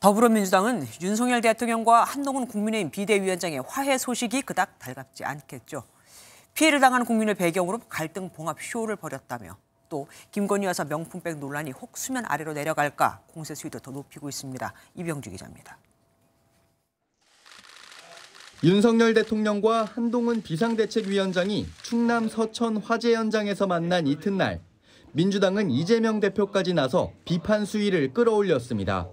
더불어민주당은 윤석열 대통령과 한동훈 국민의힘 비대위원장의 화해 소식이 그닥 달갑지 않겠죠. 피해를 당한 국민을 배경으로 갈등 봉합 쇼를 벌였다며 또 김건희 여사 명품백 논란이 혹 수면 아래로 내려갈까 공세 수위도 더 높이고 있습니다. 이병주 기자입니다. 윤석열 대통령과 한동훈 비상대책위원장이 충남 서천 화재 현장에서 만난 이튿날 민주당은 이재명 대표까지 나서 비판 수위를 끌어올렸습니다.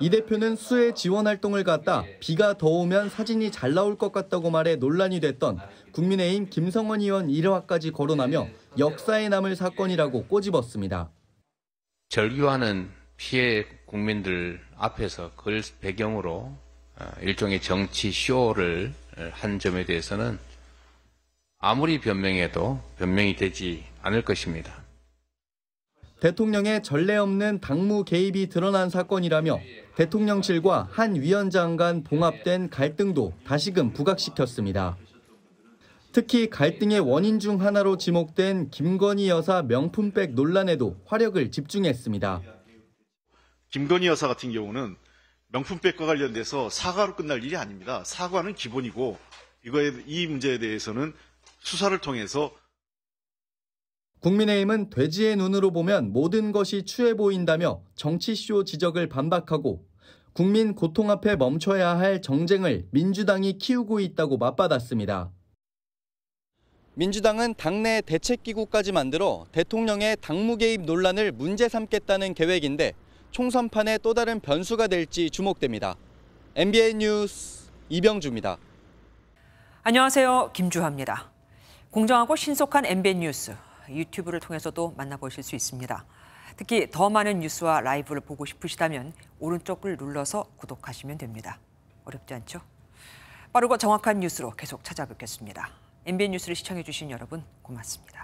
이 대표는 수해 지원 활동을 갖다 비가 더 오면 사진이 잘 나올 것 같다고 말해 논란이 됐던 국민의힘 김성원 의원 일화까지 거론하며 역사에 남을 사건이라고 꼬집었습니다. 절규하는 피해 국민들 앞에서 그걸 배경으로 어, 일종의 정치 쇼를 한 점에 대해서는 아무리 변명해도 변명이 되지 않을 것입니다. 대통령의 전례 없는 당무 개입이 드러난 사건이라며 대통령실과 한 위원장 간 봉합된 갈등도 다시금 부각시켰습니다. 특히 갈등의 원인 중 하나로 지목된 김건희 여사 명품백 논란에도 화력을 집중했습니다. 김건희 여사 같은 경우는 명품백과 관련돼서 사과로 끝날 일이 아닙니다. 사과는 기본이고 이거에 이 문제에 대해서는 수사를 통해서 국민의힘은 돼지의 눈으로 보면 모든 것이 추해 보인다며 정치쇼 지적을 반박하고 국민 고통 앞에 멈춰야 할 정쟁을 민주당이 키우고 있다고 맞받았습니다. 민주당은 당내 대책기구까지 만들어 대통령의 당무 개입 논란을 문제 삼겠다는 계획인데 총선판에 또 다른 변수가 될지 주목됩니다. MBN 뉴스 이병주입니다. 안녕하세요. 김주하입니다. 공정하고 신속한 MBN 뉴스 유튜브를 통해서도 만나보실 수 있습니다. 특히 더 많은 뉴스와 라이브를 보고 싶으시다면 오른쪽을 눌러서 구독하시면 됩니다. 어렵지 않죠? 빠르고 정확한 뉴스로 계속 찾아뵙겠습니다. MBN 뉴스를 시청해주신 여러분 고맙습니다.